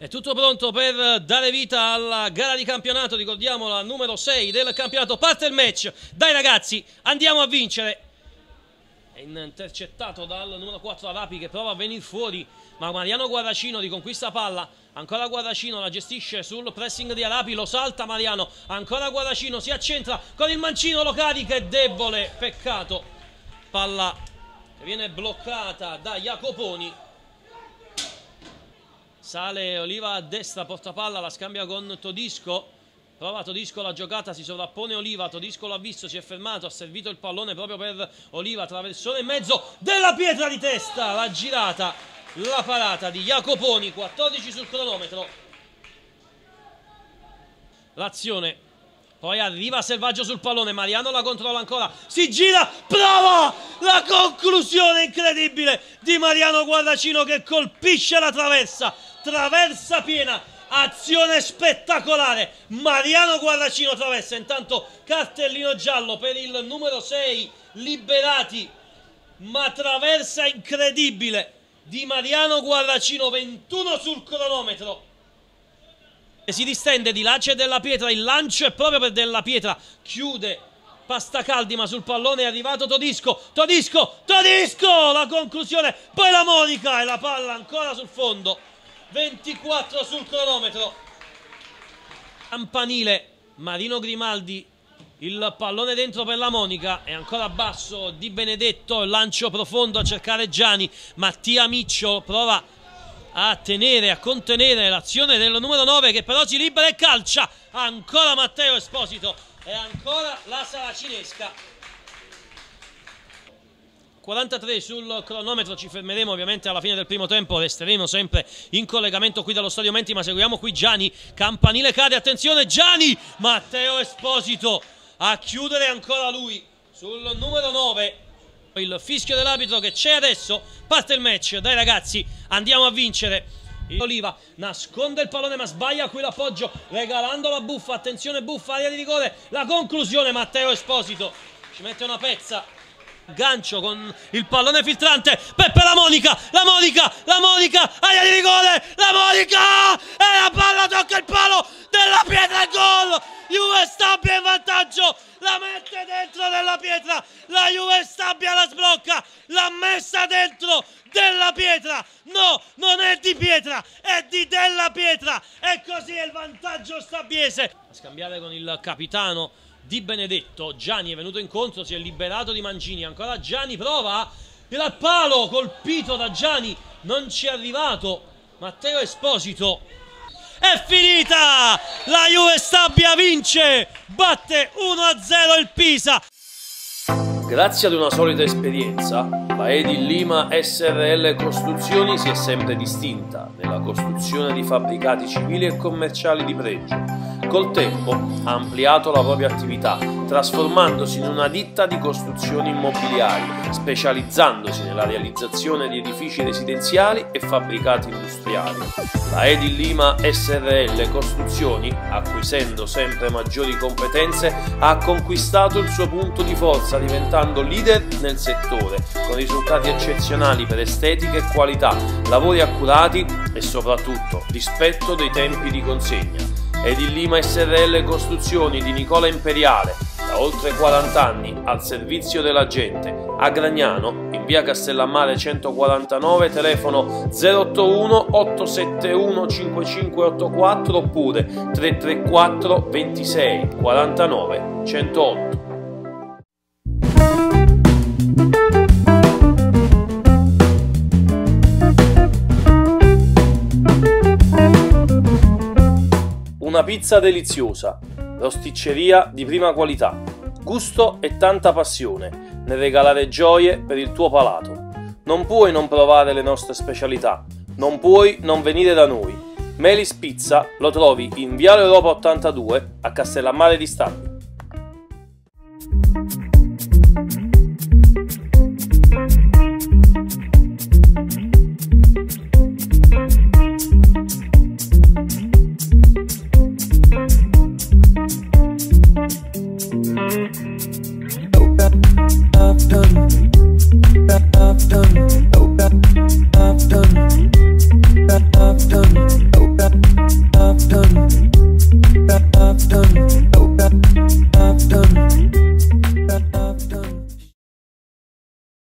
È tutto pronto per dare vita alla gara di campionato, ricordiamo la numero 6 del campionato. Parte il match. Dai ragazzi, andiamo a vincere. È intercettato dal numero 4 Arapi che prova a venire fuori, ma Mariano Guarracino riconquista palla. Ancora Guarracino la gestisce sul pressing di Arapi, lo salta Mariano. Ancora Guarracino si accentra con il mancino, lo carica, è debole. Peccato. Palla che viene bloccata da Jacoponi. Sale Oliva a destra, porta palla, la scambia con Todisco. Prova Todisco la giocata, si sovrappone Oliva, Todisco l'ha visto, si è fermato, ha servito il pallone proprio per Oliva, traversone in mezzo della pietra di testa, la girata, la parata di Jacoponi, 14 sul cronometro. L'azione poi arriva Selvaggio sul pallone, Mariano la controlla ancora, si gira, prova la conclusione incredibile di Mariano Guardacino che colpisce la traversa, traversa piena, azione spettacolare, Mariano Guardacino traversa, intanto cartellino giallo per il numero 6, liberati, ma traversa incredibile. Di Mariano Guardacino, 21 sul cronometro, si distende di là c'è Della Pietra, il lancio è proprio per Della Pietra, chiude Pasta caldi ma sul pallone. È arrivato Todisco, Todisco, Todisco, la conclusione, poi la Monica e la palla ancora sul fondo, 24 sul cronometro, campanile, Marino Grimaldi, il pallone dentro per la Monica, è ancora basso Di Benedetto, lancio profondo a cercare Gianni, Mattia Miccio prova a tenere, a contenere l'azione del numero 9 che però si libera e calcia, ancora Matteo Esposito e ancora la Saracinesca 43 sul cronometro, ci fermeremo ovviamente alla fine del primo tempo, resteremo sempre in collegamento qui dallo Stadio Menti, ma seguiamo qui Gianni, campanile cade, attenzione Gianni, Matteo Esposito a chiudere ancora lui sul numero 9, il fischio dell'arbitro che c'è adesso, parte il match, dai ragazzi, andiamo a vincere. Oliva nasconde il pallone ma sbaglia qui l'appoggio regalando la buffa, attenzione buffa, aria di rigore, la conclusione Matteo Esposito. Ci mette una pezza gancio con il pallone filtrante. Peppe la Monica, la Monica, la Monica, aria di rigore, la Monica e la palla tocca il palo della pietra gol! Juve Stabia in vantaggio. La mette dentro della pietra. La Juve Stabia la sblocca. L'ha messa dentro della pietra. No non è di pietra è di della pietra. E così è il vantaggio stabiese. Scambiare con il capitano di Benedetto. Gianni è venuto incontro, si è liberato di Mancini. Ancora Gianni prova. Il palo colpito da Gianni. Non ci è arrivato. Matteo Esposito. È finita! La Juve Stabia vince! Batte 1-0 il Pisa. Grazie ad una solida esperienza, la Edil Lima SRL Costruzioni si è sempre distinta nella costruzione di fabbricati civili e commerciali di pregio Col tempo ha ampliato la propria attività, trasformandosi in una ditta di costruzioni immobiliari, specializzandosi nella realizzazione di edifici residenziali e fabbricati industriali. La Edil Lima SRL Costruzioni, acquisendo sempre maggiori competenze, ha conquistato il suo punto di forza diventando leader nel settore, con risultati eccezionali per estetica e qualità, lavori accurati e soprattutto rispetto dei tempi di consegna ed il Lima SRL Costruzioni di Nicola Imperiale, da oltre 40 anni al servizio della gente, a Gragnano, in via Castellammare 149, telefono 081 871 5584 oppure 334 26 49 108. Pizza deliziosa, rosticceria di prima qualità, gusto e tanta passione nel regalare gioie per il tuo palato. Non puoi non provare le nostre specialità, non puoi non venire da noi. Melis Pizza lo trovi in Viale Europa 82 a Castellammare di Stabio. I've done.